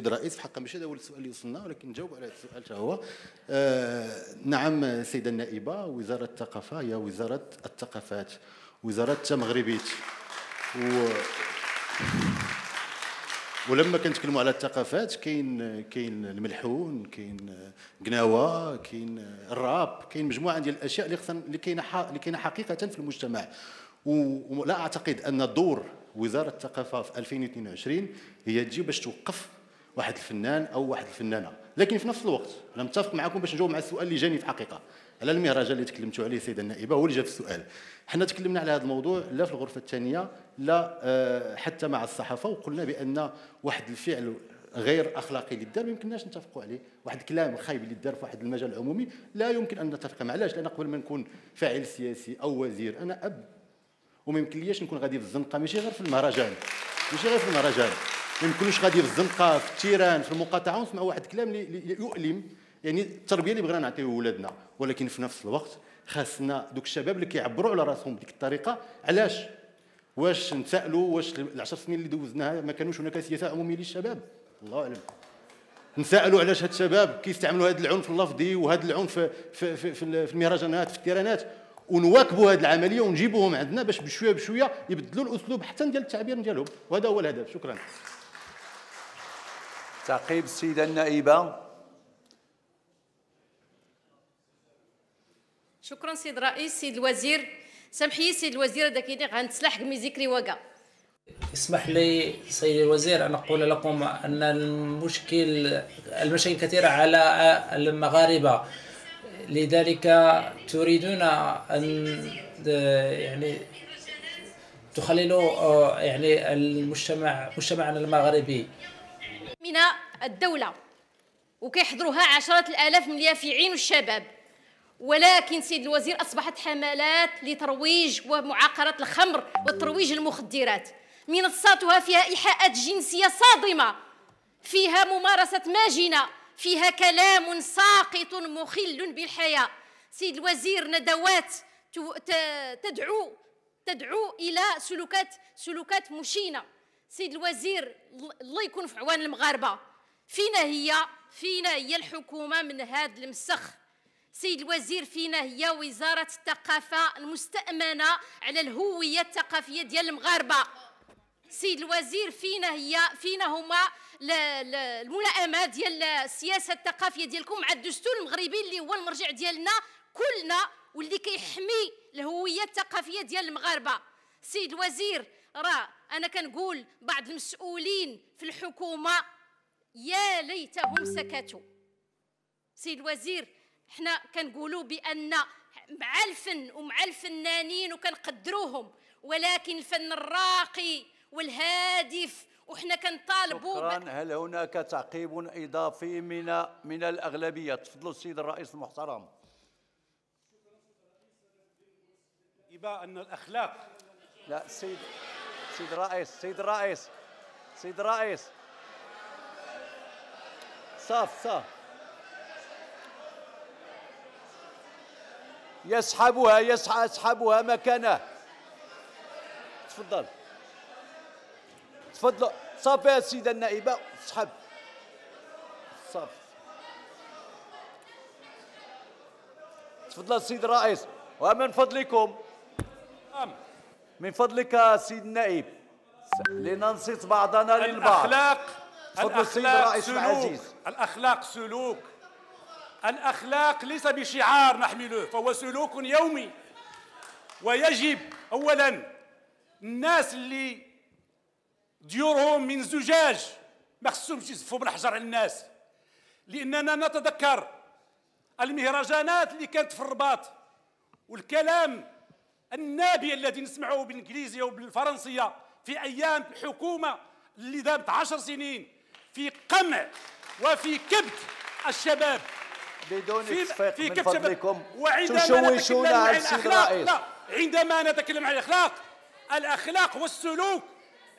السيد الرئيس في حقا ماشي هذا هو السؤال اللي وصلنا ولكن نجاوب على السؤال هو. آه نعم السيده النائبة وزارة الثقافة هي وزارة الثقافات وزارة مغربيه و ولما كنتكلموا على الثقافات كاين كاين الملحون كاين قناوة كاين الراب كاين مجموعة ديال الأشياء اللي خصنا اللي كاينة اللي كاينة حقيقة في المجتمع. ولا أعتقد أن دور وزارة الثقافة في 2022 هي تجي باش توقف واحد الفنان أو واحد الفنانة. لكن في نفس الوقت أنا متفق معكم باش نجاوب مع السؤال اللي جاني في الحقيقة. على المهرجان اللي تكلمتوا عليه السيده النائبة هو اللي جا في السؤال. حنا تكلمنا على هذا الموضوع لا في الغرفة الثانية لا آه، حتى مع الصحافة وقلنا بأن واحد الفعل غير أخلاقي اللي دار ما يمكنناش نتفقوا عليه. واحد الكلام خايب اللي دار في واحد المجال العمومي لا يمكن أن نتفق معه. علاش؟ لأن قبل ما نكون فاعل سياسي أو وزير أنا أب. وما يمكنليش نكون غادي في الزنقة؟ ماشي غير في المهرجان. ماشي غير في المهرجان. ما يمكنوش غادي في الزنقه في التيران في المقاطعة. ونسمعوا واحد الكلام اللي يؤلم يعني التربية اللي بغينا نعطيو ولادنا. ولكن في نفس الوقت خاصنا دوك الشباب اللي كيعبروا على راسهم بديك الطريقة. علاش؟ واش نسألوا؟ واش العشر سنين اللي دوزناها ما كانوش هناك سياسة عموميه للشباب؟ الله أعلم. نسألوا علاش هاد الشباب كيستعملوا هذا العنف اللفظي وهذا العنف في, في, في, في المهرجانات في التيرانات. ونواكبوا هذه العملية ونجيبوهم عندنا باش بشوية بشوية يبدلوا الأسلوب حتى ديال التعبير ديالهم. وهذا هو الهدف. شكرا. تعقيب السيدة النائبة. شكرا سيد الرئيس سيد الوزير. سامحي سيد الوزير هذا كيدير غنتسلح مي ذكري وكا اسمح لي سيدي الوزير أن أقول لكم أن المشكل المشاكل كثيرة على المغاربة. لذلك تريدون أن يعني تخللوا يعني المجتمع مجتمعنا المغربي. من الدولة. وكيحضروها عشرات الآلاف من اليافعين والشباب ولكن سيد الوزير أصبحت حملات لترويج ومعاقرة الخمر وترويج المخدرات. منصاتها فيها إيحاءات جنسية صادمة. فيها ممارسة ماجنة. فيها كلام ساقط مخل بالحياة. سيد الوزير ندوات تدعو تدعو إلى سلوكات سلوكات مشينة. سيد الوزير الله يكون في عوان المغاربة. فينا هي فينا هي الحكومة من هذا المسخ. سيد الوزير فينا هي وزارة الثقافة المستأمنة على الهوية الثقافية ديال المغاربة. سيد الوزير فينا هي فينا هما الملائمة ديال السياسة الثقافية ديالكم مع الدستور المغربي اللي هو المرجع ديالنا كلنا واللي كيحمي الهوية الثقافية ديال المغاربة. سيد الوزير راه أنا كنقول بعض المسؤولين في الحكومة يا ليتهم سكتوا. سيد الوزير حنا كنقولوا بأن مع الفن ومع الفنانين وكنقدروهم ولكن الفن الراقي والهادف وحنا كنطالبوا شكرا. هل هناك تعقيب إضافي من من الأغلبية؟ تفضلوا السيد الرئيس المحترم. يبقى أن الأخلاق لا سيد سيد الرئيس سيد الرئيس سيد الرئيس صاف صاف. يسحبها يسحبها مكانه. تفضل. تفضلوا صافي يا السيده النائبة. سحب صافي تفضل السيد الرئيس ومن فضلكم. من فضلك سيد النائب. لننصت بعضنا للبعض. السيد الرئيس العزيز. الأخلاق سلوك. الأخلاق ليس بشعار نحمله فهو سلوك يومي. ويجب اولا الناس اللي ديورهم من زجاج ما خصهمش يزفوا بالحجر على الناس. لأننا نتذكر المهرجانات اللي كانت في الرباط والكلام النابي الذي نسمعه بالإنجليزية وبالفرنسية في أيام الحكومة اللي دامت عشر سنين في قمع وفي كبت الشباب. بدون في, في من فضلكم. وعندما نتكلم عن الأخلاق لا عندما نتكلم عن الأخلاق الأخلاق والسلوك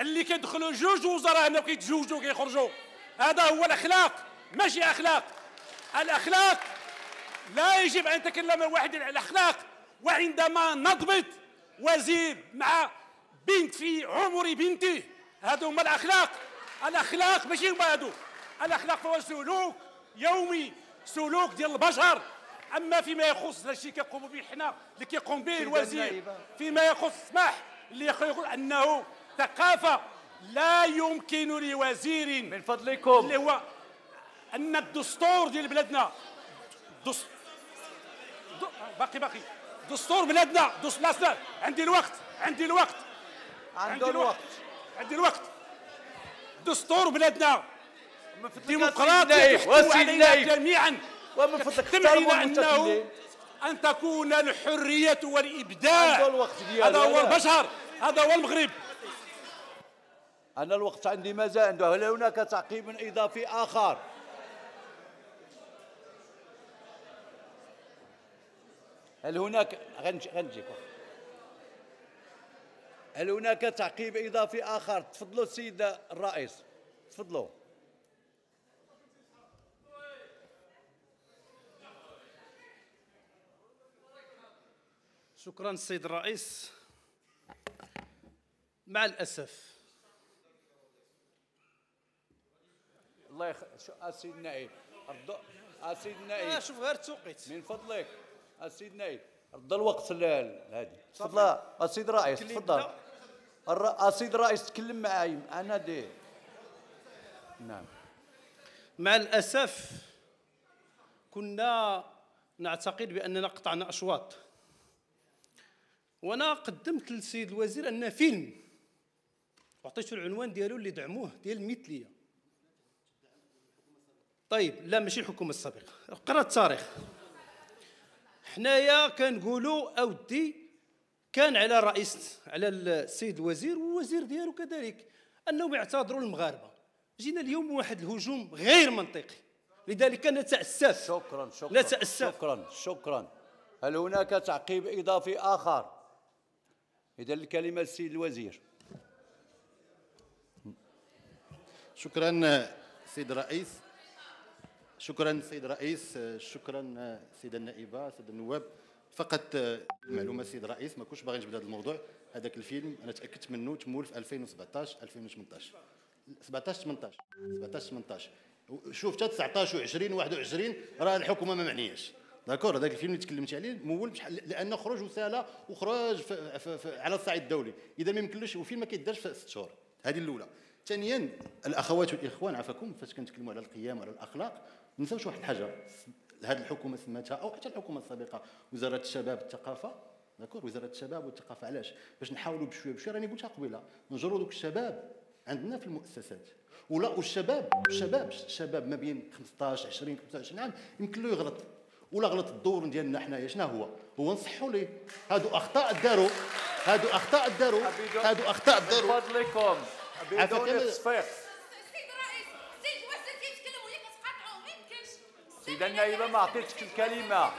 اللي كيدخلوا جوج وزراء هنا كيتزوجوا كيخرجوا هذا هو الأخلاق ماشي أخلاق. الأخلاق لا يجب أن يتكلم الواحد عن الأخلاق. وعندما نضبط وزير مع بنت في عمر بنته هذو هما الأخلاق. الأخلاق ماشي هما هذو الأخلاق هو سلوك يومي سلوك ديال البشر. أما فيما يخص الشيء كيقوم به حنا اللي كيقوم به الوزير فيما يخص اسمح اللي يقول أنه ثقافة لا يمكن لوزير من فضلكم. اللي هو أن الدستور ديال بلادنا دس... د... باقي باقي. دستور بلادنا دستور لا لا عندي الوقت عندي الوقت. عنده الوقت. عندي الوقت. دستور بلادنا ديمقراطية تحتوي علينا جميعا. ومن فضلك علينا أنه المتكلم أن تكون الحرية عنده ديالو هذا هو. البشر. هذا هو المغرب. أنا الوقت عندي ما زال هل هناك تعقيب إضافي آخر؟ هل هناك غنجي غنجيك هل هناك تعقيب إضافي آخر؟ تفضلوا السيد الرئيس. تفضلوا. شكرا السيد الرئيس. مع الأسف. الله يخ... شو- السيد النائب السيد آه النائب شوف غير التوقيت من فضلك. السيد النائب رد الوقت لهادي تفضل السيد الرئيس تفضل. السيد الرئيس تكلم معي أنا دي. نعم. مع الأسف كنا نعتقد بأننا قطعنا أشواط. وأنا قدمت للسيد الوزير أن فيلم وعطيته العنوان ديالو اللي دعموه ديال المثلية. طيب لا ماشي الحكومة السابقة. قرا التاريخ حنايا كنقولوا أودي كان على رئيس على السيد الوزير والوزير ديالو كذلك أنهم يعتذروا للمغاربة. جينا اليوم واحد الهجوم غير منطقي. لذلك نتاسف شكرا شكرا نتاسف شكرا شكرا. هل هناك تعقيب إضافي آخر؟ إذا الكلمة للسيد الوزير. شكرا سيد الرئيس شكرا سيد الرئيس شكرا سيدة النائبة سيدة النواب. فقط معلومة سيد الرئيس ما كنتش باغي نجبد هذا الموضوع. هذاك الفيلم أنا تأكدت منه تمول في 2017 2018 17 18 17 18 شوف حتى 19 و20 و21 راه الحكومة ما معنياش داكور هذاك الفيلم اللي تكلمت عليه مول بشحال لأنه خرج وسالة وخرج في في في على الصعيد الدولي. إذا ما يمكنلوش وفيلم ما كيدارش في ست شهور. هذه الأولى. ثانيا الأخوات والإخوان عفاكم فاش كنتكلموا على القيم وعلى الأخلاق ما نساوش واحد الحاجة. هذه الحكومة سماتها أو حتى الحكومة السابقة وزارة الشباب والثقافة. داكور؟ وزارة الشباب والثقافة. علاش؟ باش نحاولوا بشوية بشوية. راني قلتها قبيلة. نجروا دوك الشباب عندنا في المؤسسات. ولا والشباب الشباب الشباب ما بين 15 20 25 عام يمكن له يغلط. ولا غلط الدور ديالنا حنايا. شنو هو؟ هو نصحوا ليه. هادو أخطاء داروا. هادو أخطاء داروا. هادو أخطاء من داروا فضلكم بدون تصفيق السيد الرئيس السيد الوزير كيتكلم وهي كتقاطعو ما يمكنش سيدة النائبة ما عطيتك الكلمة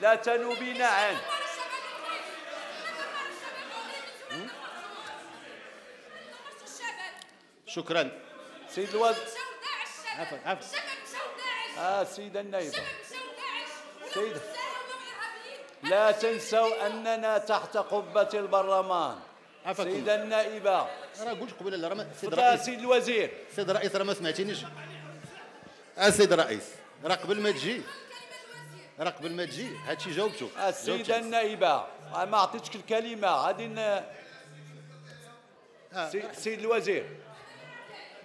لا تنوبين عن شكرا. سيد الوزير عفوا عفوا. آه سيدة النائبة سيد. سيد لا تنسوا أننا تحت قبة البرلمان. عفاكم. سيدة النائبة. راه قلت قبيلة لا راه سيد الرئيس. سيد الوزير. سيد الرئيس راه ما سمعتينيش السيد الرئيس. راه قبل ما تجي راه قبل ما تجي هادشي جاوبته السيدة جاوبته. النائبة. ما عطيتك الكلمة. غادي ن- سي- سيد الوزير.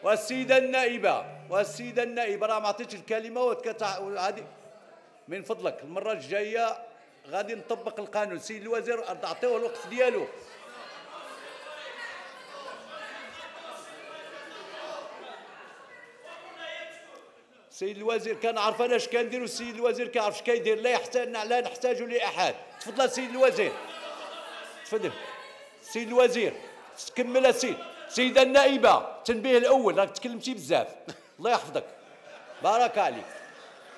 والسيدة النائبة. والسيدة النائبة. راه ما عطيتش الكلمة وتكتع هذه من فضلك. المرة الجاية غادي نطبق القانون. سيد الوزير أعطيوه الوقت ديالو. سيد الوزير كنعرف أنا اش كندير والسيد الوزير كيعرف اش كيدير لا يحتاج لا نحتاج لأحد. تفضل سيد الوزير. تفضل. سيد الوزير تكمل السيد سيدة النائبة. تنبيه الأول راك تكلمتي بزاف. الله يحفظك. بارك عليك.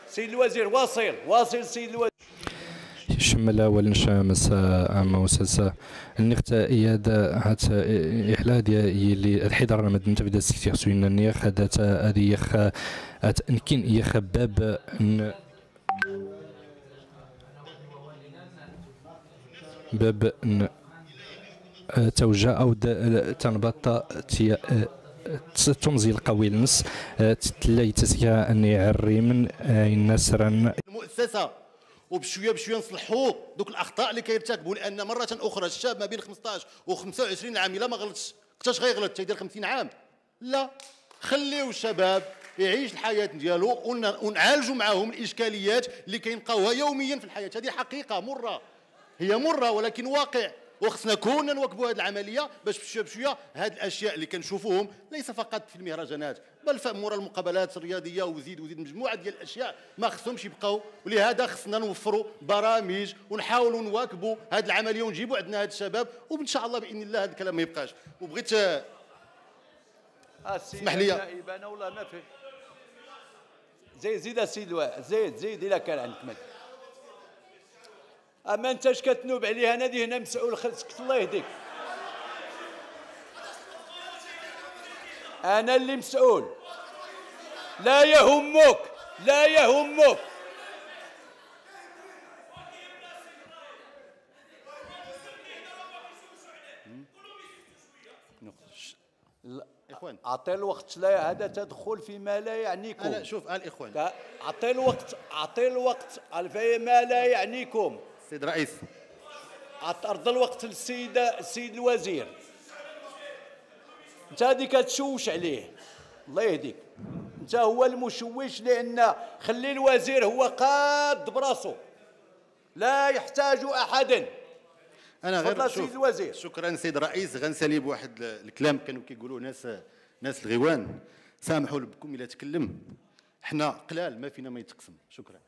سيد الوزير واصل. واصل سيد الوزير. شمل أولا شامس عام وسلسة النقطة إياد هات إحلى ديال يلي الحضار مدن تبدا سكتي خصوين النيخ هادات هادي يخ نكين يخ باب باب ن توجه د- تنبط تي تمزي القوي لنس تلاقي تسيا أني عري من الناس رن المؤسسة وبشوية بشوية نصلحوا دوك الأخطاء اللي كيرتكبوا لأن مرة أخرى الشاب ما بين 15 و 25 عام إلا ما غلطش. كتاش غيغلط تيدير 50 عام. لا خليو الشباب يعيش الحياة ديالو ونعالجوا معاهم الإشكاليات اللي كينلقاوها يوميا في الحياة. هذه حقيقة مرة. هي مرة ولكن واقع. وخصنا كنا نواكبوا هذه العملية باش بشوية بشوية هذه الأشياء اللي كنشوفوهم ليس فقط في المهرجانات بل في مورا المقابلات الرياضية وزيد وزيد مجموعة ديال الأشياء ما خصهمش يبقاو. ولهذا خصنا نوفروا برامج ونحاولوا نواكبوا هذه العملية ونجيبوا عندنا هذا الشباب. وإن شاء الله بإذن الله هذا الكلام ما يبقاش. وبغيت اسمح لي. أنا والله ما في زيد زيد السيد زيد زيد الا كان عندك مال أما أنت اش كتنوب عليها؟ أنا دي هنا مسؤول سكت الله يهديك. أنا اللي مسؤول. لا يهمك لا يهمك. أعطي الوقت لا هذا تدخل فيما لا يعنيكم. أنا شوف الاخوان أعطي الوقت أعطي الوقت فيما لا يعنيكم. سيد رئيس. أرض الوقت للسيد السيد الوزير. أنت هذيك تشوش عليه. الله يهديك. أنت هو المشوش لأن خلي الوزير هو قاد براسو. لا يحتاج أحدا. أنا غير سيد الوزير. شكرا سيد الرئيس غنسالي بواحد الكلام. كانوا كيقولوا ناس ناس الغيوان. سامحوا بكم إلا تكلم. حنا قلال ما فينا ما يتقسم. شكرا.